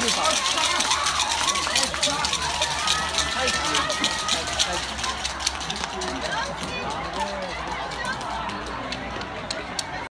我来